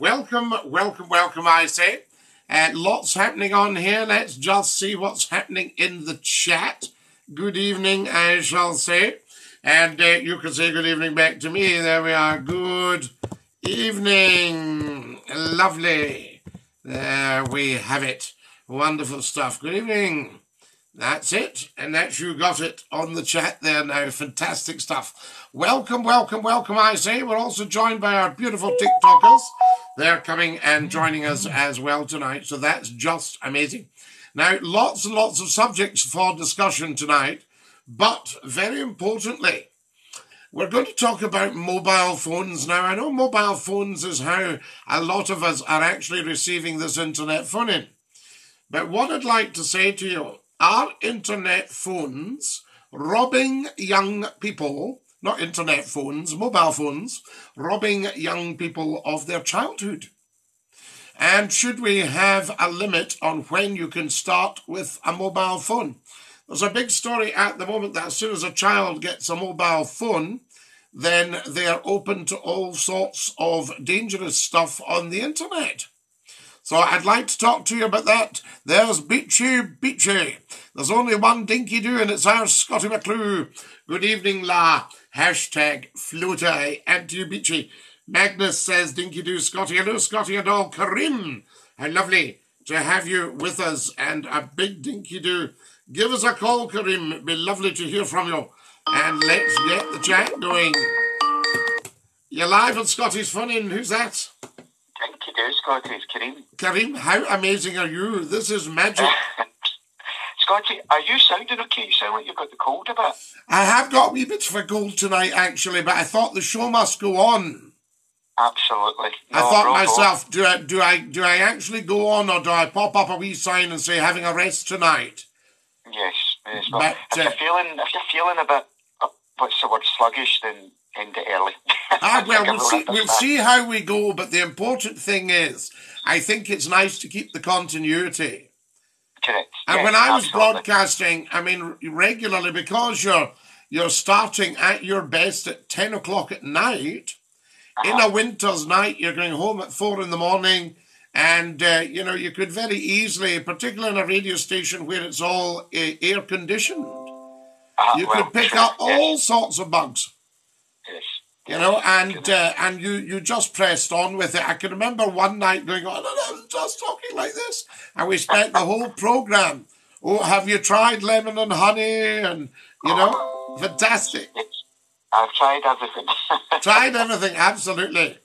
welcome, welcome, welcome, I say. Uh, lots happening on here. Let's just see what's happening in the chat. Good evening, I shall say. And uh, you can say good evening back to me. There we are. Good evening. Lovely. There we have it. Wonderful stuff. Good evening. That's it. And that's you got it on the chat there now. Fantastic stuff. Welcome, welcome, welcome, I say. We're also joined by our beautiful TikTokers. They're coming and joining us as well tonight. So that's just amazing. Now, lots and lots of subjects for discussion tonight. But very importantly, we're going to talk about mobile phones now. I know mobile phones is how a lot of us are actually receiving this internet phone in. But what I'd like to say to you are internet phones robbing young people, not internet phones, mobile phones, robbing young people of their childhood? And should we have a limit on when you can start with a mobile phone? There's a big story at the moment that as soon as a child gets a mobile phone, then they're open to all sorts of dangerous stuff on the internet. So I'd like to talk to you about that. There's Beachy Beachy. There's only one dinky do, and it's our Scottie McClue. Good evening, La. Hashtag FLOTI and you, Beachy. Magnus says dinky do, Scottie. Hello, Scottie and all. Karim. How lovely to have you with us, and a big dinky do. Give us a call, Karim. It'd be lovely to hear from you. And let's get the chat going. You're live on Scottie's Funny, who's that? Thank you, do, Scottie. It's Kareem. Karim, how amazing are you? This is magic. Scottie, are you sounding okay? You sound like you've got the cold a bit. I have got wee bits of a cold tonight, actually, but I thought the show must go on. Absolutely. I thought myself, do I, do I do I actually go on, or do I pop up a wee sign and say having a rest tonight? Yes, yes. But, But, if uh, you're feeling, if you're feeling a bit, uh, what's the word, sluggish, then end it early. Ah, well, we'll see, we'll see how we go, but the important thing is, I think it's nice to keep the continuity. Correct. And Yes, when I was absolutely. broadcasting, I mean, regularly, because you're you're starting at your best at 10 o'clock at night, in Uh-huh. a winter's night, you're going home at 4 in the morning, and, uh, you know, you could very easily, particularly in a radio station where it's all uh, air conditioned, Uh, you well, could pick sure, up yes, all sorts of bugs. You know, and uh, and you you just pressed on with it. I can remember one night going on, and I'm just talking like this, and we spent the whole program. Oh, have you tried lemon and honey? And you know, fantastic. I've tried everything. Tried everything, absolutely.